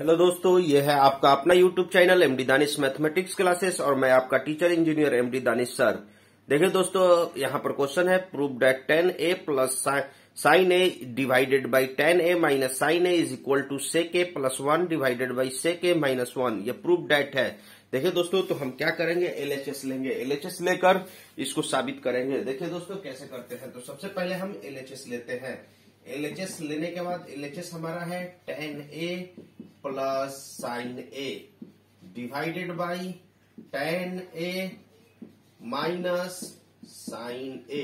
Hello दोस्तों ये है आपका अपना YouTube channel MD Danish mathematics classes और मैं आपका teacher engineer MD Danish sir देखिए दोस्तों, यहाँ पर क्वेश्चन है prove that tan A plus sine A divided by tan A minus sine A is equal to sec A plus one divided by sec A minus one ये proof that है। देखिए दोस्तों तो हम क्या करेंगे? एलएचएस लेंगे। एलएचएस लेकर इसको साबित करेंगे। देखिए दोस्तों, कैसे करते हैं? तो सबसे पहले हम एलएचएस लेते हैं। एलएचएस लेने के बाद एलएचएस हमारा है tan A plus sine A divided by tan A minus sine A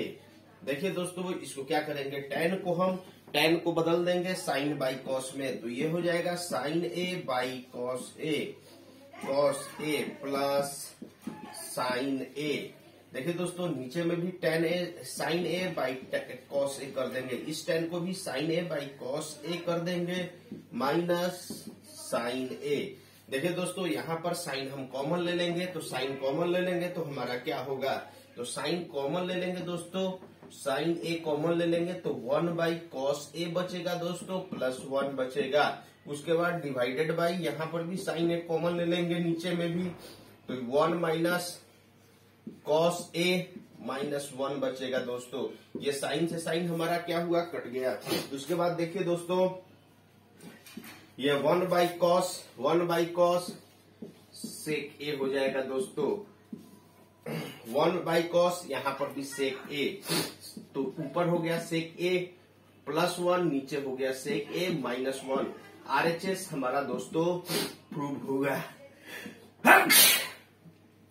देखिए दोस्तों, इसको क्या करेंगे? टेन को हम टेन को बदल देंगे साइन बाई कॉस में तो ये हो जाएगा sine A by cos A cos A plus sine A देखिए दोस्तों, नीचे में भी tan A sine A by cos A कर देंगे। इस टेन को भी sine A by cos A कर देंगे, माइनस साइन ए देखिए दोस्तों, यहाँ पर साइन हम कॉमन ले लेंगे तो साइन कॉमन ले लेंगे तो हमारा क्या होगा? तो साइन कॉमन ले लेंगे दोस्तों, साइन ए कॉमन ले लेंगे तो वन बाई कॉस ए बचेगा दोस्तों प्लस वन बचेगा। उसके बाद डिवाइडेड बाई यहाँ पर भी साइन ए कॉमन ले लेंगे, नीचे में भी। तो one minus cos A minus one बचेगा दोस्तों। ये साइन से साइन हमारा क्या हुआ? कट गया। उसके बाद देखिए दोस्तों ये one by cos, one by cos sec A हो जाएगा दोस्तों। वन बाई कॉस यहाँ पर भी सेक ए तो ऊपर हो गया सेक ए प्लस वन नीचे हो गया sec A minus one R H S हमारा दोस्तों प्रूव होगा।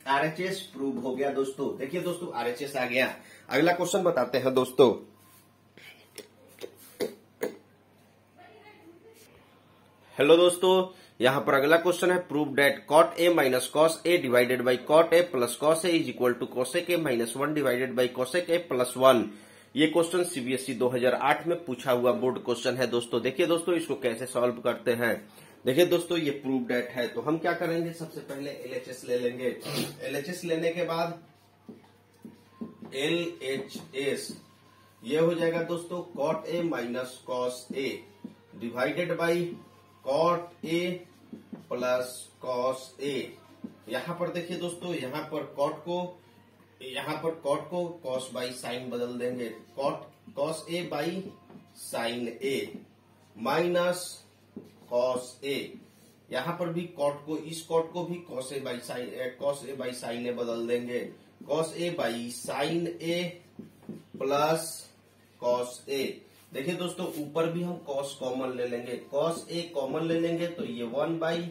आर एच एस प्रूव हो गया दोस्तों। देखिए दोस्तों आर एच एस आ गया। अगला क्वेश्चन बताते हैं दोस्तों। हेलो दोस्तों, यहाँ पर अगला क्वेश्चन है prove that cot A minus cos A divided by cot A plus cos A is equal to cosec A minus one divided by cosec A plus one ये क्वेश्चन सीबीएसई 2008 में पूछा हुआ board question है दोस्तों। देखिए दोस्तों, इसको कैसे सॉल्व करते हैं। देखिए दोस्तों, ये प्रूव डेट है। तो हम क्या करेंगे? सबसे पहले एलएचएस ले लेंगे। एलएचएस लेने के बाद एल एच एस ये हो जाएगा दोस्तों cot A minus cos A divided by cot A plus cos A यहाँ पर देखिए दोस्तों, यहाँ पर कॉट को, यहाँ पर कॉट को कॉस बाई साइन बदल देंगे। Cot cos A by sine A minus cos A यहाँ पर भी कॉट को, इस कॉट को भी cos A by sine cos A by sine A बदल देंगे। Cos A by sine A plus cos A देखिए दोस्तों, ऊपर भी हम कॉस कॉमन ले लेंगे। कॉस ए कॉमन ले लेंगे तो ये one by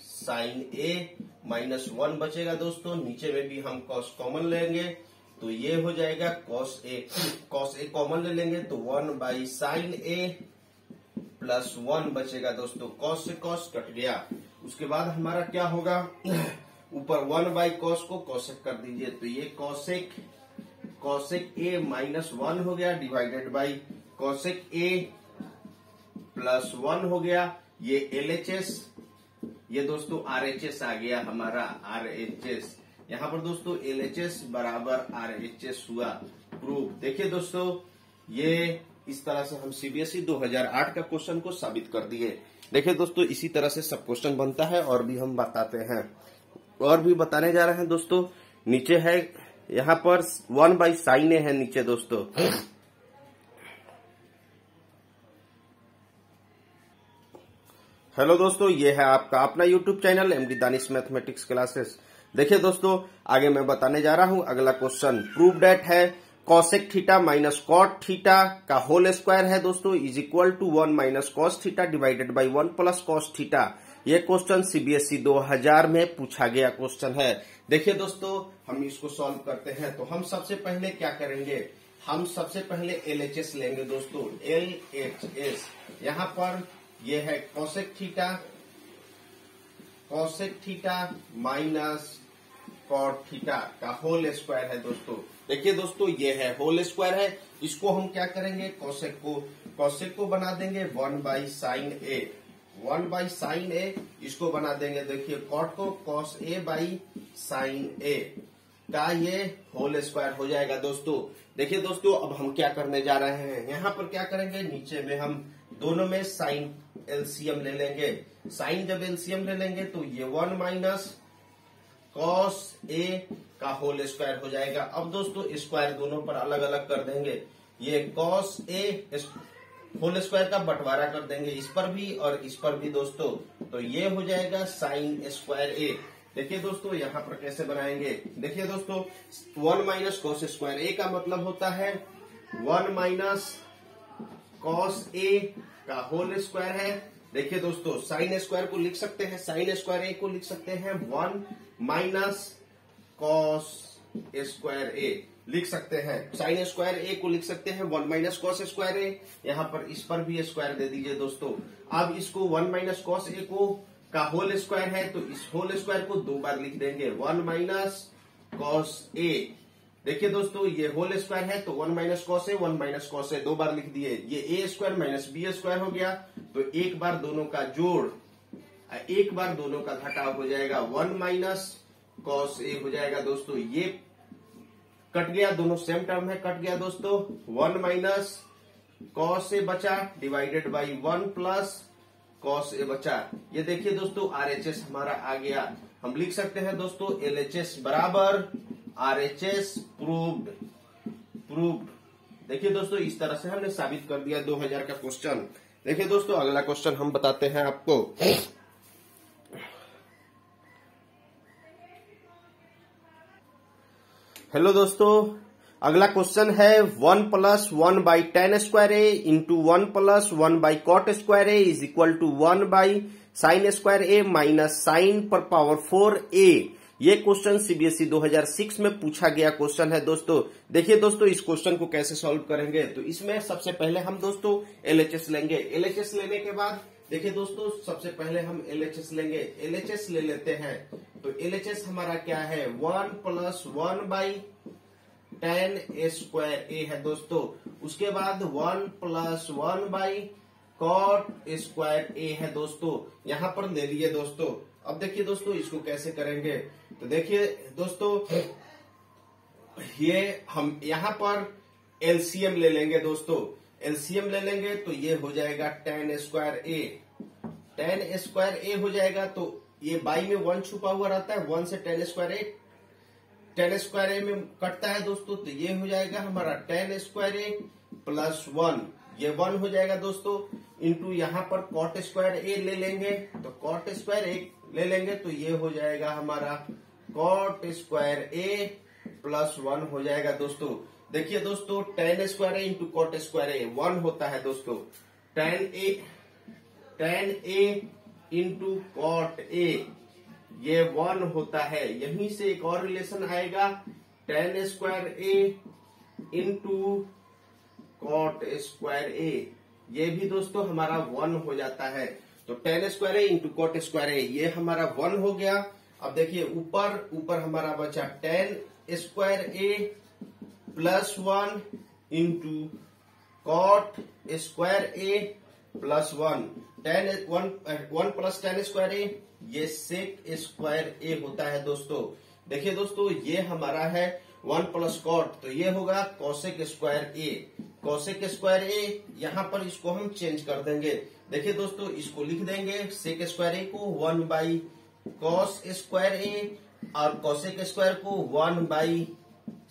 sine A minus one बचेगा दोस्तों। नीचे में भी हम कॉस कॉमन लेंगे तो ये हो जाएगा cos A cos A common ले लेंगे तो one by sine A plus one बचेगा दोस्तों। कॉस से कॉस कट गया। उसके बाद हमारा क्या होगा? ऊपर वन बाई कॉस को कॉसेक कर दीजिए। तो ये cosec cosec A minus one हो गया divided by cosec A plus one हो गया, ये एल एच एस ये दोस्तों आर एच एस आ गया हमारा आर एच एस यहाँ पर दोस्तों एल एच एस बराबर आर एच एस हुआ प्रूफ देखिए दोस्तों, ये इस तरह से हम सीबीएसई 2008 का क्वेश्चन को साबित कर दिए। देखिए दोस्तों, इसी तरह से सब क्वेश्चन बनता है और भी हम बताते हैं। और भी बताने जा रहे हैं दोस्तों, नीचे है, यहाँ पर वन बाई साइन है नीचे दोस्तों। हेलो दोस्तों, ये है आपका अपना YouTube channel MD Danish mathematics classes देखिए दोस्तों, आगे मैं बताने जा रहा हूँ, अगला क्वेश्चन प्रूव डेट है cosec theta minus cot theta का होल स्क्वायर है दोस्तों is equal to one minus cos theta divided by one plus cos theta ये क्वेश्चन सीबीएसई 2000 में पूछा गया क्वेश्चन है। देखिए दोस्तों, हम इसको सॉल्व करते हैं तो हम सबसे पहले क्या करेंगे? हम सबसे पहले एलएचएस लेंगे दोस्तों एल एच एस यहाँ पर ये है cosec theta cosec theta minus cot theta का होल स्क्वायर है दोस्तों। देखिए दोस्तों, ये है होल स्क्वायर है। इसको हम क्या करेंगे? कौशिक को कौशिक को बना देंगे one by sine A one by sine A इसको बना देंगे। देखिए कॉट को cos A by sine A का ये होल स्क्वायर हो जाएगा दोस्तों। देखिए दोस्तों, अब हम क्या करने जा रहे हैं? यहाँ पर क्या करेंगे? नीचे में हम दोनों में साइन एलसीएम ले लेंगे। साइन जब एलसीएम ले लेंगे तो ये वन माइनस कॉस ए का होल स्क्वायर हो जाएगा। अब दोस्तों स्क्वायर दोनों पर अलग अलग कर देंगे। ये कॉस ए होल स्क्वायर का बंटवारा कर देंगे इस पर भी और इस पर भी दोस्तों। तो ये हो जाएगा साइन स्क्वायर ए देखिए दोस्तों, यहाँ पर कैसे बनाएँगे? देखिए दोस्तों, one minus cos square A का मतलब होता है वन माइनस कॉस ए का होल स्क्वायर है। देखिए दोस्तों साइन स्क्वायर को लिख सकते हैं साइन स्क्वायर ए को लिख सकते हैं, one minus cos square A लिख सकते हैं। साइन स्क्वायर ए को लिख सकते हैं, one minus cos square A यहाँ पर इस पर भी स्क्वायर दे दीजिए दोस्तों। अब इसको वन माइनस कॉस ए को का होल स्क्वायर है तो इस होल स्क्वायर को दो बार लिख देंगे। वन माइनस कॉस ए देखिए दोस्तों, ये होल स्क्वायर है तो one minus cos A one minus cos A दो बार लिख दिए। ये A square minus B square हो गया तो एक बार दोनों का जोड़, एक बार दोनों का घटाव हो जाएगा वन माइनस कॉस ए हो जाएगा दोस्तों। ये कट गया, दोनों सेम टर्म है, कट गया दोस्तों। वन माइनस कॉस ए बचा divided by one plus cos A बचा। ये देखिए दोस्तों आरएचएस हमारा आ गया। हम लिख सकते हैं दोस्तों एलएचएस बराबर आरएचएस प्रूव्ड प्रूव्ड देखिए दोस्तों, इस तरह से हमने साबित कर दिया 2000 का क्वेश्चन देखिए दोस्तों, अगला क्वेश्चन हम बताते हैं आपको। हेलो दोस्तों। अगला क्वेश्चन है, one plus one by tan square A into one plus one by cot square A is equal to one by sine square A minus sine पर पावर फोर ए। ये question CBSE 2006 में पूछा गया question है दोस्तों। देखिए दोस्तों, इस क्वेश्चन को कैसे सॉल्व करेंगे? तो इसमें सबसे पहले हम दोस्तों एलएचएस लेंगे। एलएचएस लेने के बाद, देखिए दोस्तों, सबसे पहले हम एलएचएस लेंगे। एलएचएस ले लेते हैं। तो एलएचएस हमारा क्या है? One plus one by tan square A है दोस्तों। उसके बाद one plus one by cot square A है दोस्तों। यहाँ पर ले लिए दोस्तों। अब देखिए दोस्तों, इसको कैसे करेंगे? तो देखिए दोस्तों, ये हम यहाँ पर एलसीएम ले लेंगे दोस्तों। एलसीएम ले लेंगे तो ये हो जाएगा tan square A tan square A हो जाएगा तो ये बाई में वन छुपा हुआ रहता है वन से tan square A tan square A में कटता है दोस्तों तो ये हो जाएगा हमारा tan square A plus one. ये वन हो जाएगा दोस्तों इंटू यहाँ पर कॉट स्क्वायर ए ले लेंगे तो कॉट स्क्वायर ए ले लेंगे तो ये हो जाएगा हमारा cot square A plus one हो जाएगा दोस्तों। देखिए दोस्तों tan square A into cot square A, one होता है दोस्तों। Tan A tan A into cot A ये वन होता है। यहीं से एक और रिलेशन आएगा। Tan square A into cot square A ये भी दोस्तों हमारा वन हो जाता है। तो tan square A into cot square A ये हमारा वन हो गया। अब देखिए, ऊपर ऊपर हमारा बचा tan square A plus one into cot square A plus one tan one one plus tan square A ये सेक स्क्वायर ए होता है दोस्तों। देखिए दोस्तों, ये हमारा है वन प्लस कॉट तो ये होगा cosec square A cosec square A यहाँ पर इसको हम चेंज कर देंगे। देखिए दोस्तों, इसको लिख देंगे सेक स्क्वायर ए को one by cos square A और कौशिक स्क्वायर को one by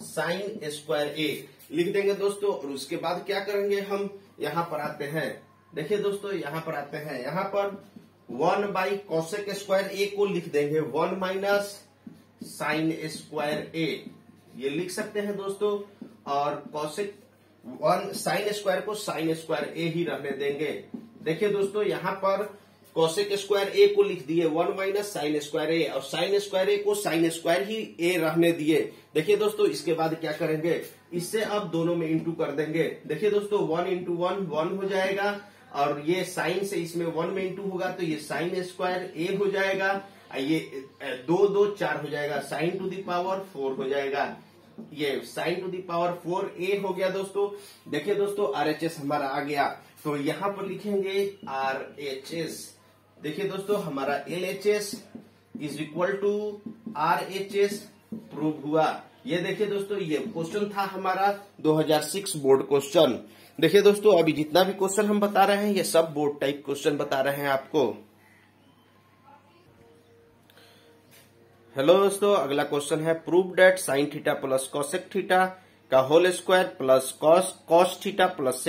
sine square A लिख देंगे दोस्तों, और उसके बाद क्या करेंगे हम? यहाँ पर आते हैं। देखिए दोस्तों, यहाँ पर आते हैं। यहाँ पर one by cosec square A को लिख देंगे, one minus sine square A. ये लिख सकते हैं दोस्तों, और कौशिक वन साइन स्क्वायर को साइन स्क्वायर ए ही रहने देंगे। देखिए दोस्तों, यहाँ पर कौशिक स्क्वायर ए को लिख दिए, one minus sine square A, और साइन स्क्वायर ए को साइन स्क्वायर ही ए रहने दिए। देखिए दोस्तों, इसके बाद क्या करेंगे? इससे अब दोनों में इंटू कर देंगे। देखिए दोस्तों, वन इंटू वन वन हो जाएगा। और ये साइन से इसमें वन में इंटू होगा तो ये साइन स्क्वायर ए हो जाएगा ये दो दो, चार हो जाएगा, sine to the power four हो जाएगा। ये sine to the power four A हो गया दोस्तों। देखिए दोस्तों आरएचएस हमारा आ गया। तो यहाँ पर लिखेंगे आर एच एस देखिए दोस्तों, हमारा L H S is equal to R H S prove हुआ। ये देखिए दोस्तों, ये क्वेश्चन था हमारा 2006 बोर्ड क्वेश्चन देखिए दोस्तों, अभी जितना भी क्वेश्चन हम बता रहे हैं, ये सब बोर्ड टाइप क्वेश्चन बता रहे हैं आपको। हेलो दोस्तों, अगला क्वेश्चन है prove that sine theta plus cosec theta का whole square plus cos cos theta plus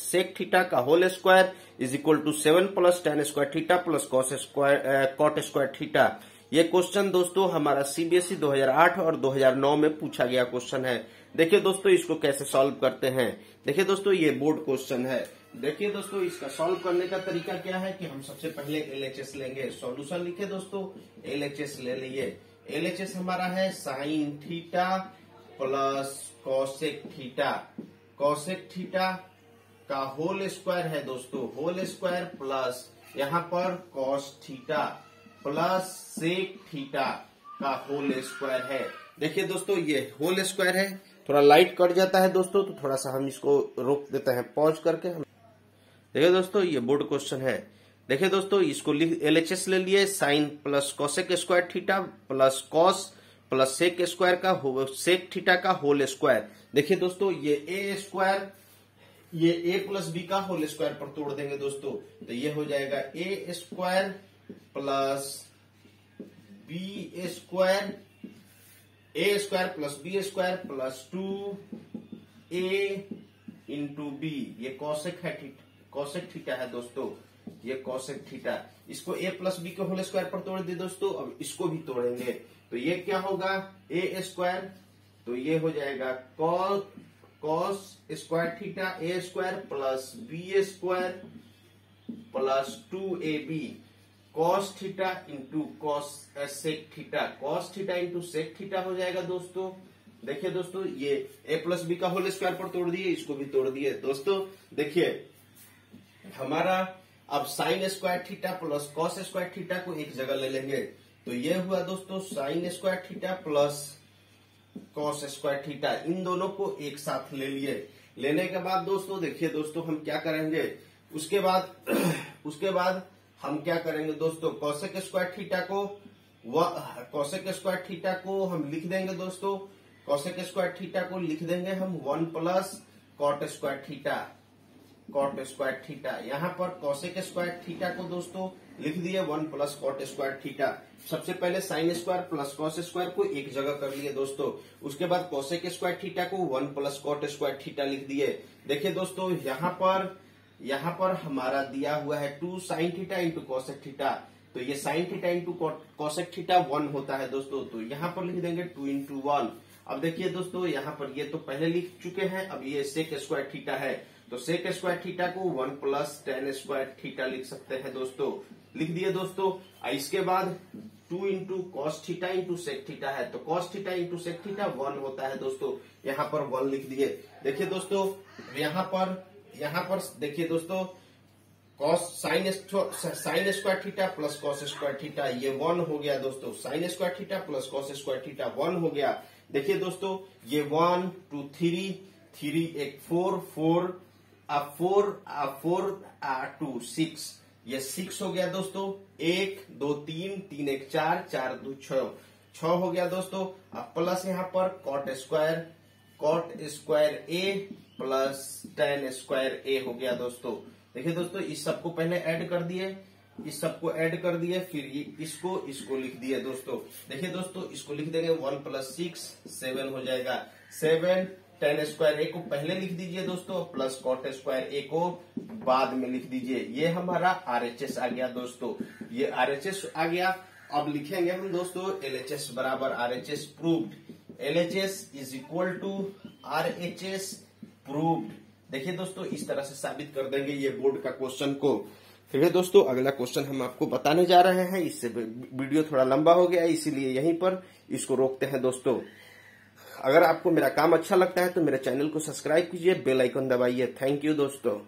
sec theta का whole square is equal to seven plus tan square theta plus cos square cot square theta ये question दोस्तों हमारा CBSE 2008 और 2009 में पूछा गया question है। देखिए दोस्तों, इसको कैसे सॉल्व करते हैं? देखिए दोस्तों, ये बोर्ड क्वेश्चन है। देखिए दोस्तों, इसका सॉल्व करने का तरीका क्या है कि हम सबसे पहले एलएचएस लेंगे। सॉल्यूशन लिखे दोस्तों एलएचएस ले लिए एलएचएस हमारा है sine theta plus cosec theta cosec theta का होल स्क्वायर है दोस्तों। होल स्क्वायर प्लस यहाँ पर cos theta plus sec theta का होल स्क्वायर है। देखिए दोस्तों, ये होल स्क्वायर है। थोड़ा लाइट कट जाता है दोस्तों तो थोड़ा सा हम इसको रोक देते हैं। पॉज करके हम देखिए दोस्तों, ये बोर्ड क्वेश्चन है। देखिए दोस्तों, इसको एल एच एस ले लिए sine plus cosec square theta plus cos plus sec square का सेक थीटा का होल स्क्वायर देखिए दोस्तों, ये ए स्क्वायर ये ए प्लस बी का होल स्क्वायर पर तोड़ देंगे दोस्तों। तो ये हो जाएगा A square plus B square, A square plus B square plus two A into B. ये कौशिक है कौशिक थीटा है दोस्तों। ये कौशिक थीटा इसको ए प्लस बी के होल स्क्वायर पर तोड़ दिए दोस्तों, अब इसको भी तोड़ेंगे। तो ये क्या होगा? ए स्क्वायर तो ये हो जाएगा call cos square theta A square plus B square plus two A B. Cos theta into cos sec theta cos theta into sec theta हो जाएगा दोस्तों। देखिए दोस्तों, ये ए प्लस बी का होल स्क्वायर पर तोड़ दिए, इसको भी तोड़ दिए। दोस्तों, देखिए, हमारा अब sine square theta plus cos square theta को एक जगह ले लेंगे। तो ये हुआ दोस्तों sine square theta plus cos square theta इन दोनों को एक साथ ले लिए। लेने के बाद दोस्तों, देखिए दोस्तों, हम क्या करेंगे? उसके बाद उसके बाद हम क्या करेंगे दोस्तों? कौशिक स्क्वायर थीटा को कौशिक स्क्वायर थीटा को हम लिख देंगे दोस्तों। कौशिक स्क्वायर थीटा को लिख देंगे हम one plus cot square theta cot square theta यहाँ पर कौशिक स्क्वायर थीटा को दोस्तों लिख दिए one plus cot square theta सबसे पहले sine square plus cos square को एक जगह कर लिए दोस्तों। उसके बाद कौशिक स्क्वायर थीटा को one plus cot square theta लिख दिए। देखिए दोस्तों, यहाँ पर यहाँ पर हमारा दिया हुआ है two sine theta into cosec theta तो ये sine theta into cosec theta one होता है दोस्तों। तो यहाँ पर लिख देंगे टू इंटू वन अब देखिए दोस्तों, यहाँ पर ये तो पहले लिख चुके हैं, अब ये सेक स्क्वायर थीटा है। तो सेक स्क्वायर थीटा को one plus tan square theta लिख सकते हैं दोस्तों। लिख दिए दोस्तों। इसके बाद two into cos theta into sec theta है। तो cos theta into sec theta one होता है दोस्तों। यहाँ पर वन लिख दिए। देखिए दोस्तों, यहाँ पर यहाँ पर देखिए दोस्तों cos sine sine square theta plus cos square theta ये वन हो गया दोस्तों। Sine square theta plus cos square theta one हो गया। देखिए दोस्तों, ये वन टू थ्री थ्री एक फोर फोर आ फोर आ फोर आ टू सिक्स ये सिक्स हो गया दोस्तों। एक, दो, तीन तीन, एक, चार चार, दो छ छ हो गया दोस्तों। अब प्लस यहाँ पर cot square cot square A plus tan square A हो गया दोस्तों। देखिए दोस्तों, इस सबको पहले ऐड कर दिए, इस सबको ऐड कर दिए, फिर ये इसको इसको लिख दिए दोस्तों। देखिए दोस्तों, इसको लिख देंगे वन प्लस सिक्स सेवन हो जाएगा। सेवन टेन स्क्वायर ए को पहले लिख दीजिए दोस्तों प्लस कॉट स्क्वायर ए को बाद में लिख दीजिए। ये हमारा आरएचएस आ गया दोस्तों। ये आरएचएस आ गया। अब लिखेंगे हम दोस्तों एलएचएस बराबर R RHS proved LHS is equal to RHS proved देखिए दोस्तों, इस तरह से साबित कर देंगे ये बोर्ड का क्वेश्चन को। फिर दोस्तों, अगला क्वेश्चन हम आपको बताने जा रहे हैं। इससे वीडियो थोड़ा लंबा हो गया, इसीलिए यहीं पर इसको रोकते हैं दोस्तों। अगर आपको मेरा काम अच्छा लगता है तो मेरे चैनल को सब्सक्राइब कीजिए, बेल आइकन दबाइए। थैंक यू दोस्तों।